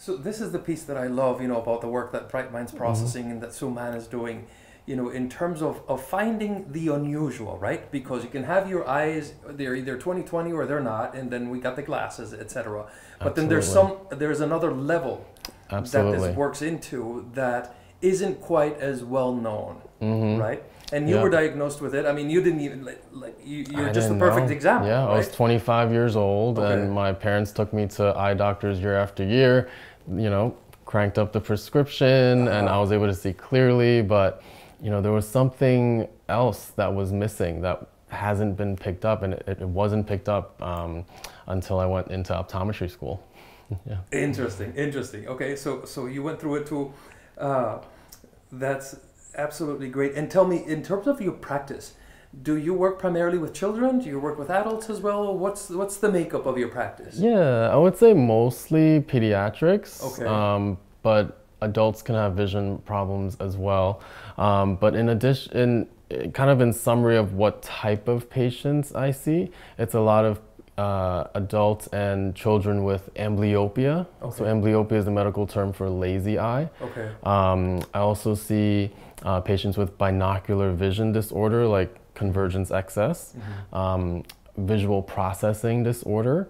So this is the piece that I love, you know, about the work that Bright Minds Processing mm-hmm. and that Suman is doing, you know, in terms of, of finding the unusual, right? Because you can have your eyes, they're either 2020 or they're not, and then we got the glasses, etc. But then there's some, there's another level Absolutely. that this works into that isn't quite as well known, mm-hmm. right? And you yeah. were diagnosed with it. I mean, you didn't even like, like you, are just the perfect know. example. Yeah, right? I was 25 years old, okay. and my parents took me to eye doctors year after year. You know, cranked up the prescription, uh-huh. and I was able to see clearly. But you know, there was something else that was missing that hasn't been picked up, and it, it wasn't picked up um, until I went into optometry school. yeah. Interesting, interesting. Okay, so so you went through it too. Uh, that's absolutely great. And tell me, in terms of your practice, do you work primarily with children? Do you work with adults as well? What's what's the makeup of your practice? Yeah, I would say mostly pediatrics. Okay. Um, but adults can have vision problems as well. Um, but in addition, in, kind of in summary of what type of patients I see, it's a lot of uh, adults and children with amblyopia. Okay. So amblyopia is the medical term for lazy eye. Okay. Um, I also see uh, patients with binocular vision disorder like convergence excess, mm-hmm. um, visual processing disorder,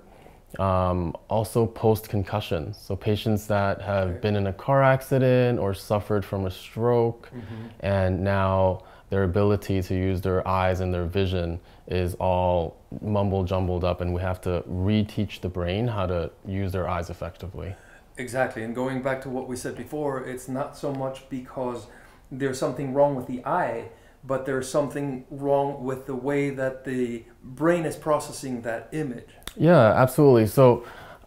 um, also post concussion. So patients that have okay. been in a car accident or suffered from a stroke mm-hmm. and now their ability to use their eyes and their vision is all mumble jumbled up and we have to reteach the brain how to use their eyes effectively. Exactly. And going back to what we said before, it's not so much because there's something wrong with the eye, but there's something wrong with the way that the brain is processing that image. Yeah, absolutely. So,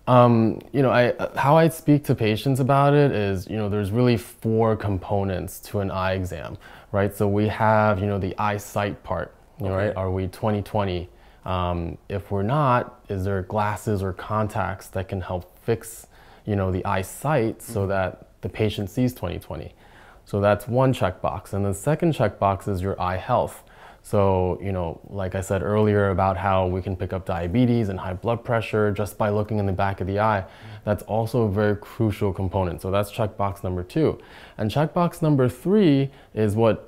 um, you know, I how I speak to patients about it is, you know, there's really four components to an eye exam, right? So we have, you know, the eyesight part, you know, right? Are we 20/20? Um, if we're not, is there glasses or contacts that can help fix, you know, the eyesight mm-hmm. so that the patient sees 20/20? So that's one checkbox. And the second checkbox is your eye health. So, you know, like I said earlier about how we can pick up diabetes and high blood pressure just by looking in the back of the eye, that's also a very crucial component. So that's checkbox number two. And checkbox number three is what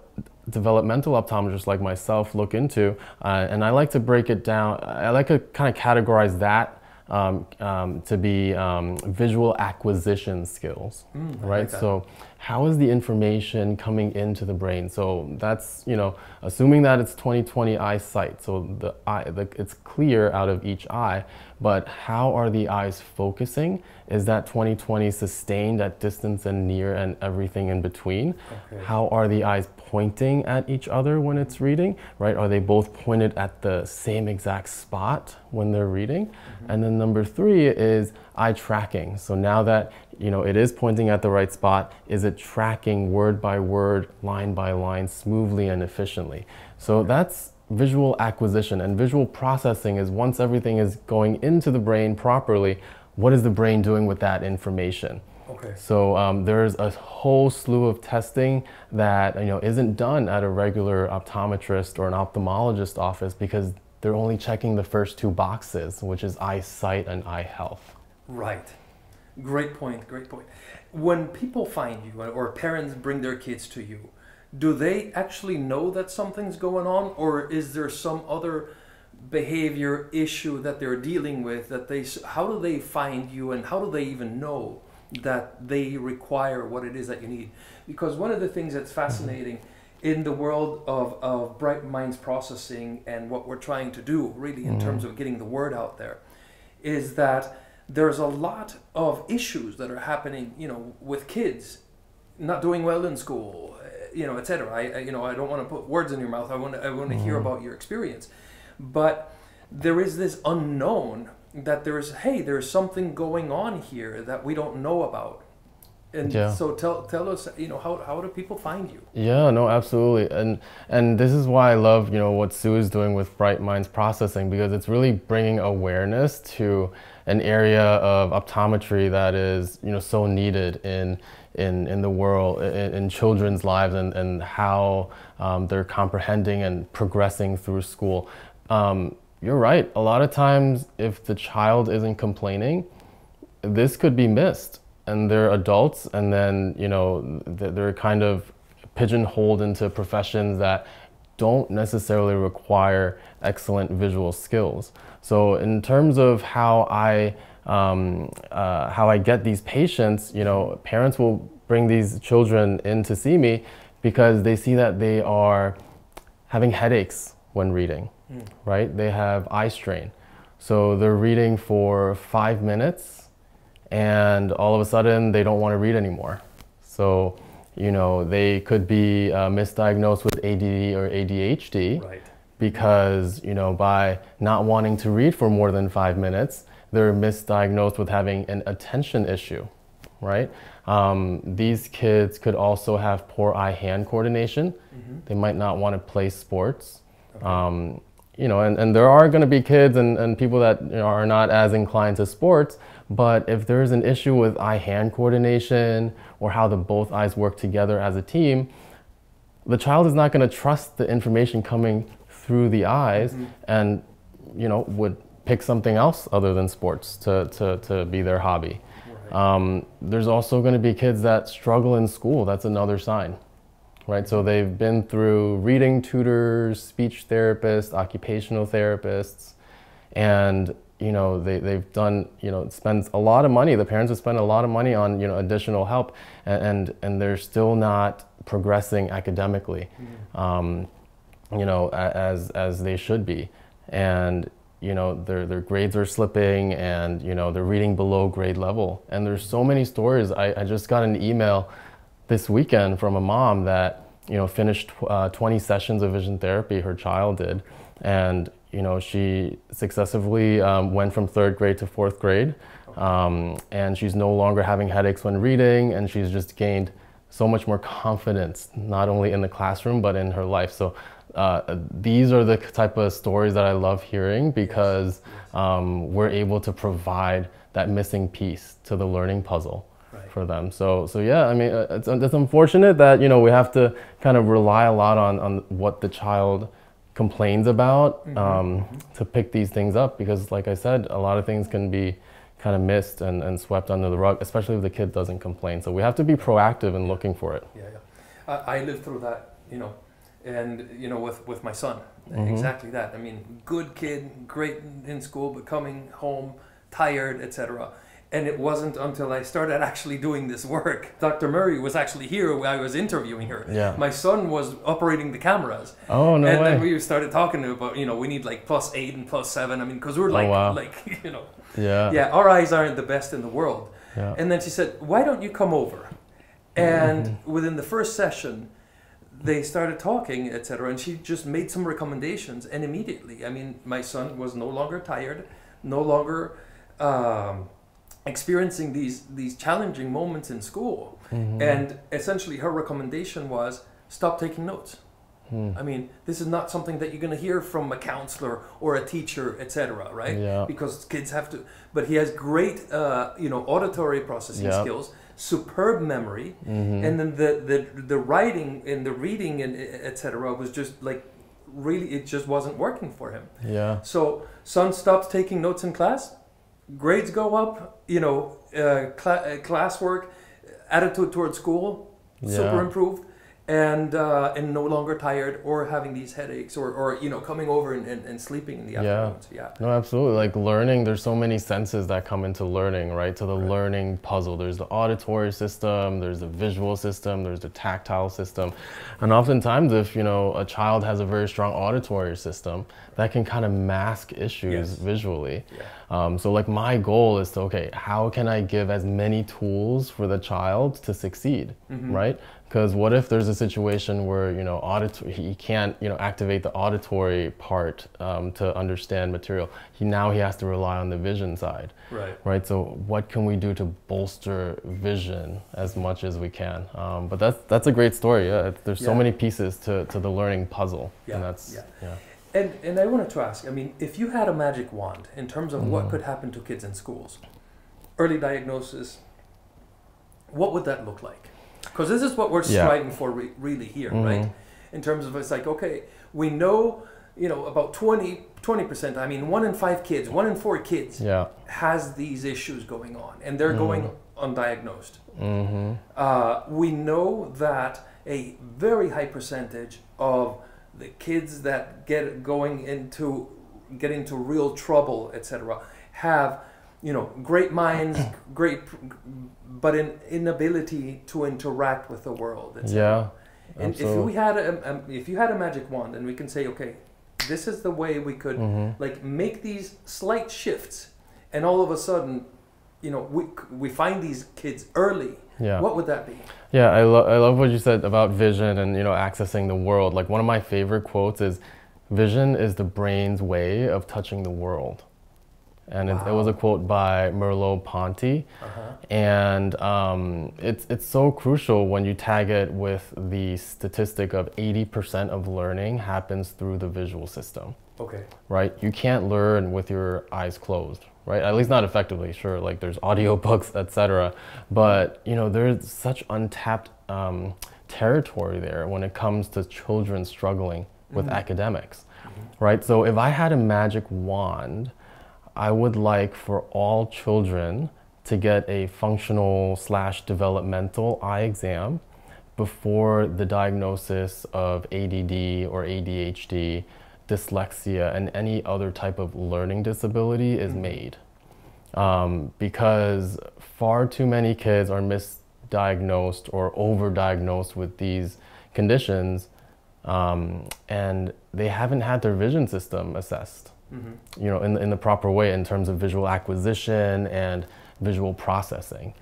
developmental optometrists like myself look into. Uh, and I like to break it down, I like to kind of categorize that um, um, to be um, visual acquisition skills, mm, right? Like so how is the information coming into the brain? So that's, you know, assuming that it's 20/20 eyesight, so the eye, the, it's clear out of each eye, but how are the eyes focusing? Is that 20/20 sustained at distance and near and everything in between? Okay. How are the eyes pointing at each other when it's reading, right? Are they both pointed at the same exact spot when they're reading? Mm-hmm. And then number three is eye tracking. So now that you know, it is pointing at the right spot. Is it tracking word by word, line by line, smoothly and efficiently? So that's visual acquisition and visual processing is once everything is going into the brain properly, what is the brain doing with that information? Okay. So um, there's a whole slew of testing that you know isn't done at a regular optometrist or an ophthalmologist office because they're only checking the first two boxes, which is eyesight and eye health. Right. Great point, great point. When people find you or parents bring their kids to you, do they actually know that something's going on or is there some other behavior issue that they're dealing with that they how do they find you and how do they even know that they require what it is that you need because one of the things that's fascinating in the world of, of bright minds processing and what we're trying to do really in mm-hmm. terms of getting the word out there is that there's a lot of issues that are happening, you know, with kids not doing well in school, eh, you know, etc. I, I, you know, I don't want to put words in your mouth. I want to, I want to mm. hear mm-hmm. about your experience, but there is this unknown that there's, hey, there's something going on here that we don't know about. And yeah. so tell tell us, you know, how, how do people find you? Yeah, no, absolutely. And and this is why I love, you know, what Sue is doing with Bright Minds Processing because it's really bringing awareness to an area of optometry that is you know so needed in in, in the world in, in children's lives and, and how um, they're comprehending and progressing through school um, you're right a lot of times if the child isn't complaining this could be missed and they're adults, and then you know they're kind of pigeonholed into professions that don't necessarily require excellent visual skills. So in terms of how I um, uh, how I get these patients, you know, parents will bring these children in to see me because they see that they are having headaches when reading, mm. right? They have eye strain. So they're reading for five minutes and all of a sudden they don't want to read anymore. So, you know, they could be uh, misdiagnosed with ADD or ADHD. Right because you know by not wanting to read for more than five minutes they're misdiagnosed with having an attention issue right um, these kids could also have poor eye-hand coordination mm-hmm. they might not want to play sports okay. um, you know and, and there are going to be kids and, and people that you know, are not as inclined to sports but if there's an issue with eye-hand coordination or how the both eyes work together as a team the child is not going to trust the information coming through the eyes mm-hmm. and you know would pick something else other than sports to, to, to be their hobby right. um, there's also going to be kids that struggle in school that's another sign right so they've been through reading tutors speech therapists occupational therapists and you know they, they've done you know spends a lot of money the parents have spent a lot of money on you know additional help and and, and they're still not progressing academically mm-hmm. um, you know, as as they should be, and you know their their grades are slipping, and you know they're reading below grade level. And there's so many stories. I, I just got an email this weekend from a mom that you know finished uh, 20 sessions of vision therapy. Her child did, and you know she successively um, went from third grade to fourth grade, um, and she's no longer having headaches when reading, and she's just gained so much more confidence, not only in the classroom but in her life. So uh, these are the type of stories that I love hearing because um, we're able to provide that missing piece to the learning puzzle. For them. So, so yeah, I mean, uh, it's, it's unfortunate that you know we have to kind of rely a lot on on what the child complains about mm-hmm. Um, mm-hmm. to pick these things up because, like I said, a lot of things can be kind of missed and, and swept under the rug, especially if the kid doesn't complain. So we have to be proactive in looking for it. Yeah, yeah. I, I lived through that, you know, and you know with with my son mm-hmm. exactly that i mean good kid great in school but coming home tired etc and it wasn't until i started actually doing this work dr murray was actually here when i was interviewing her yeah. my son was operating the cameras oh no and way. then we started talking about you know we need like plus eight and plus seven i mean because we're like oh, wow. like you know yeah yeah our eyes aren't the best in the world yeah. and then she said why don't you come over and mm-hmm. within the first session they started talking, etc. And she just made some recommendations, and immediately, I mean, my son was no longer tired, no longer um, experiencing these these challenging moments in school. Mm-hmm. And essentially, her recommendation was stop taking notes. Hmm. I mean, this is not something that you're going to hear from a counselor or a teacher, etc. Right? Yeah. Because kids have to. But he has great, uh, you know, auditory processing yep. skills superb memory, mm-hmm. and then the, the the writing and the reading and etc. was just like really it just wasn't working for him. Yeah. So son stops taking notes in class, grades go up. You know, uh, cl- uh, classwork, attitude towards school, yeah. super improved and uh, and no longer tired or having these headaches or, or you know coming over and, and, and sleeping in the afternoons yeah. yeah no absolutely like learning there's so many senses that come into learning right to the right. learning puzzle there's the auditory system there's the visual system there's the tactile system and oftentimes if you know a child has a very strong auditory system that can kind of mask issues yes. visually yeah. um, so like my goal is to okay how can i give as many tools for the child to succeed mm-hmm. right because what if there's a situation where you know auditory he can't you know activate the auditory part um, to understand material. He now he has to rely on the vision side. Right. Right. So what can we do to bolster vision as much as we can? Um, but that's that's a great story. Yeah. There's yeah. so many pieces to, to the learning puzzle. Yeah. And that's yeah. yeah. And and I wanted to ask. I mean, if you had a magic wand in terms of mm. what could happen to kids in schools, early diagnosis, what would that look like? Because this is what we're yeah. striving for re- really here, mm-hmm. right? In terms of it's like okay, we know you know about 20 20%, I mean, one in five kids, one in four kids, yeah. has these issues going on, and they're mm-hmm. going undiagnosed. Mm-hmm. Uh, we know that a very high percentage of the kids that get going into get into real trouble, etc., have you know great minds, great, but an inability to interact with the world. etc. Yeah. And if we had a, a if you had a magic wand and we can say, okay, this is the way we could Mhm. like make these slight shifts, and all of a sudden, you know, we we find these kids early. Yeah. What would that be? Yeah, I, love I love what you said about vision and you know accessing the world. Like one of my favorite quotes is, "Vision is the brain's way of touching the world," and it, it was a quote by Merleau Ponty, Uh-huh. and um, it's it's so crucial when you tag it with the statistic of eighty percent of learning happens through the visual system Okay. right? You can't learn with your eyes closed, right? At least not effectively. Sure, like there's audiobooks, etc. But you know, there's such untapped um, territory there when it comes to children struggling with academics, right? So if I had a magic wand, I would like for all children to get a functional slash developmental eye exam before the diagnosis of ADD or ADHD, dyslexia, and any other type of learning disability is made. Um, because far too many kids are misdiagnosed or overdiagnosed with these conditions, um, and they haven't had their vision system assessed Mm-hmm. You know, in the, in the proper way in terms of visual acquisition and visual processing.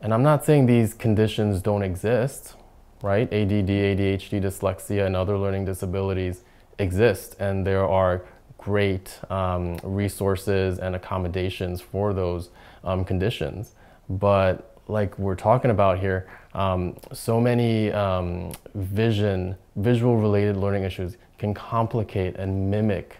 And I'm not saying these conditions don't exist, right? ADD, ADHD, dyslexia, and other learning disabilities exist, and there are great um, resources and accommodations for those um, conditions. But like we're talking about here, um, so many um, vision, visual related learning issues can complicate and mimic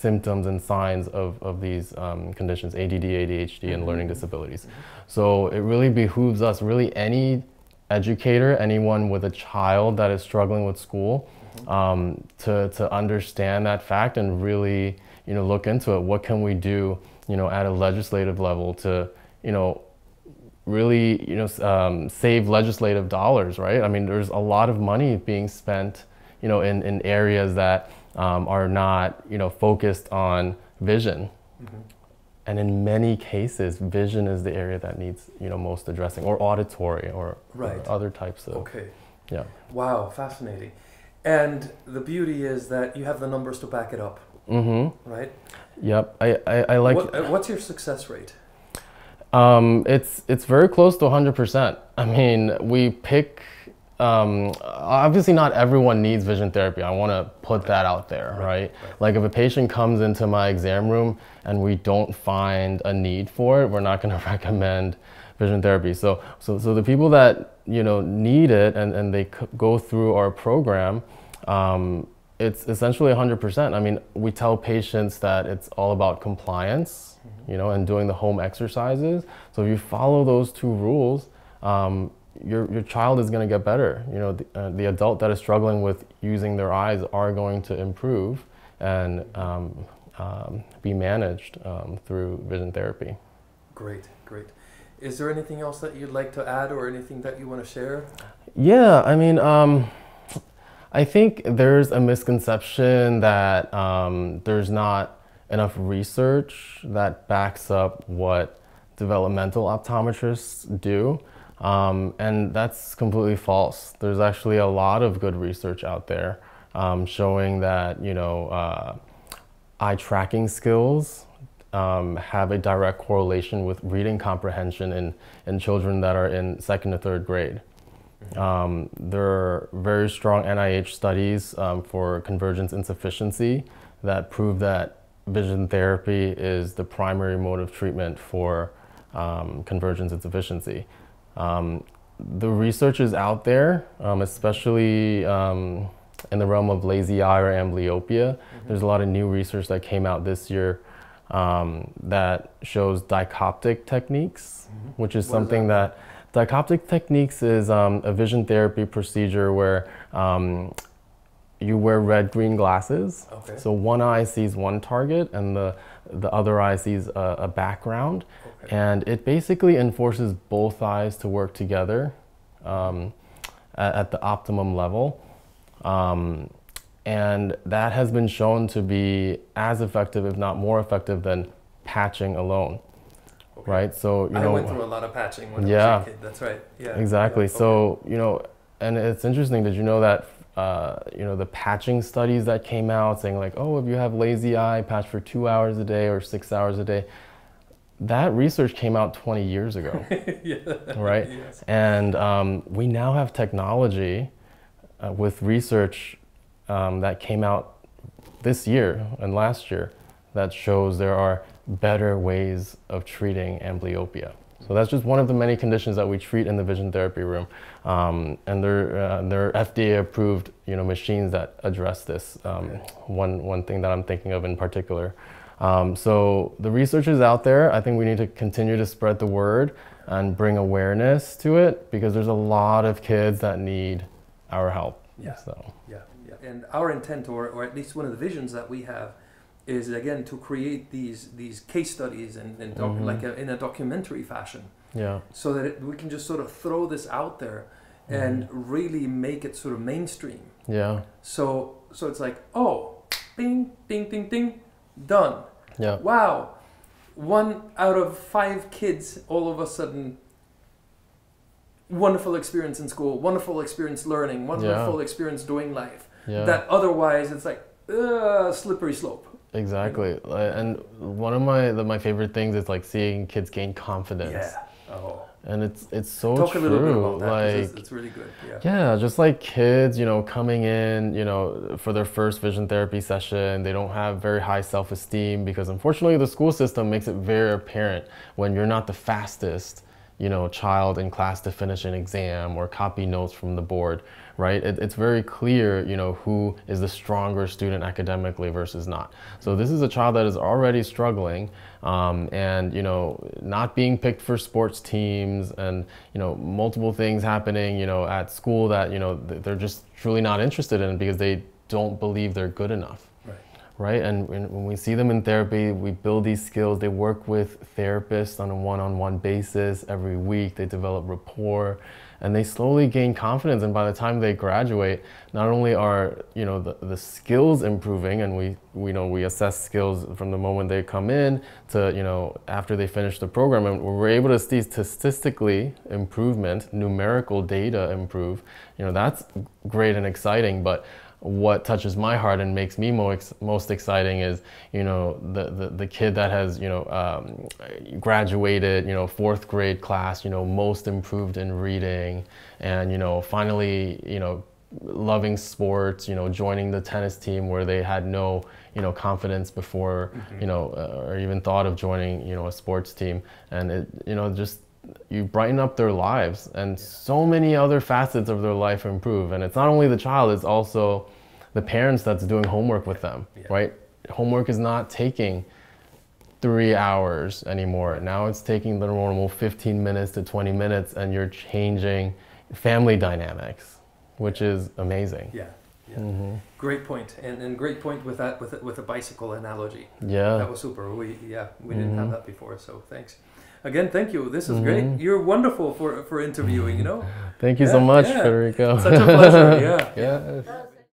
symptoms and signs of, of these um, conditions, ADD, ADHD, and learning disabilities. So it really behooves us, really any educator, anyone with a child that is struggling with school, um, to, to understand that fact and really, you know, look into it. What can we do, you know, at a legislative level to, you know, really, you know, um, save legislative dollars, right? I mean, there's a lot of money being spent, you know, in, in areas that um, are not, you know, focused on vision. Mm-hmm. And in many cases, vision is the area that needs, you know, most addressing, or auditory, or Right. other types of, Okay. yeah. Wow, fascinating. And the beauty is that you have the numbers to back it up, Mm-hmm. right? Yep. I, I, I like. what, uh, what's your success rate? Um, it's it's very close to 100%. I mean, we pick. Um, obviously, not everyone needs vision therapy. I want to put that out there, right, right. Like, if a patient comes into my exam room and we don't find a need for it, we're not going to recommend vision therapy. So, so, so the people that you know need it and, and they c- go through our program, um, it's essentially 100%. I mean, we tell patients that it's all about compliance, you know, and doing the home exercises. So if you follow those two rules, um, your, your child is going to get better. You know, the, uh, the adult that is struggling with using their eyes are going to improve and um, um, be managed um, through vision therapy. Great, great. Is there anything else that you'd like to add or anything that you want to share? Yeah, I mean, um, I think there's a misconception that um, there's not enough research that backs up what developmental optometrists do. Um, and that's completely false. There's actually a lot of good research out there um, showing that, you know, uh, eye tracking skills um, have a direct correlation with reading comprehension in, in children that are in second to third grade. Um, there are very strong NIH studies um, for convergence insufficiency that prove that vision therapy is the primary mode of treatment for um, convergence insufficiency. Um, the research is out there, um, especially um, in the realm of lazy eye or amblyopia. There's a lot of new research that came out this year um, that shows dichoptic techniques, which is What is something that? dichoptic techniques is um, a vision therapy procedure where um, you wear red green glasses. Okay. So one eye sees one target, and the the other eye sees a, a background, Okay. and it basically enforces both eyes to work together um, at, at the optimum level. Um, and that has been shown to be as effective, if not more effective, than patching alone. Okay. Right? So, you I know, went through a lot of patching when I was a kid. That's right. Yeah. Exactly. Yeah, okay. So you know, and it's interesting. Did you know that uh, you know the patching studies that came out saying like, oh, if you have lazy eye, patch for two hours a day or six hours a day. That research came out 20 years ago, yeah. right? Yes. And um, we now have technology uh, with research um, that came out this year and last year that shows there are better ways of treating amblyopia. So that's just one of the many conditions that we treat in the vision therapy room, um, and there are uh, they're FDA approved, you know, machines that address this. Um, One one thing that I'm thinking of in particular. Um, so the research is out there. I think we need to continue to spread the word and bring awareness to it because there's a lot of kids that need our help. Yeah. So Yeah, yeah. And our intent, or, or at least one of the visions that we have, is again to create these these case studies and, and doc, Mhm. like a, in a documentary fashion, yeah. so that it, we can just sort of throw this out there and really make it sort of mainstream. Yeah. So so it's like, oh, ding, ding, ding, ding, done. Yeah. Wow, one out of five kids all of a sudden. Wonderful experience in school, wonderful experience learning, wonderful experience doing life Yeah. that otherwise it's like uh, slippery slope. Exactly. Uh, And one of my the, my favorite things is like seeing kids gain confidence. Yeah. Oh. And it's it's so Talk true. a little bit about that. like it's, it's really good. Yeah. Yeah, just like kids, you know, coming in, you know, for their first vision therapy session, they don't have very high self esteem because unfortunately the school system makes it very apparent when you're not the fastest, you know, child in class to finish an exam or copy notes from the board, right? It, it's very clear, you know, who is the stronger student academically versus not. So this is a child that is already struggling um, and, you know, not being picked for sports teams and, you know, multiple things happening, you know, at school that, you know, they're just truly not interested in because they don't believe they're good enough Right. right? And when, when we see them in therapy, we build these skills. They work with therapists on a one-on-one basis every week. They develop rapport, and they slowly gain confidence. And by the time they graduate, not only are you know the, the skills improving, and we we know we assess skills from the moment they come in to you know after they finish the program, and we're able to see statistically improvement, numerical data improve. You know that's great and exciting, but what touches my heart and makes me most most exciting is you know the, the, the kid that has you know um, graduated you know fourth grade class you know most improved in reading and you know finally you know loving sports you know joining the tennis team where they had no you know confidence before you know uh, or even thought of joining you know a sports team and it you know just you brighten up their lives and so many other facets of their life improve and it's not only the child it's also the parents that's doing homework with them Yeah. right homework is not taking three hours anymore now it's taking the normal 15 minutes to 20 minutes and you're changing family dynamics which is amazing Yeah. Yeah. hmm Great point, and and great point with that with with a bicycle analogy. yeah That was super. We yeah we didn't have Mhm. that before, so thanks. Again, thank you. This is Mhm. great. You're wonderful for for interviewing. You know, thank you so much yeah. federico such a pleasure. Yeah. yeah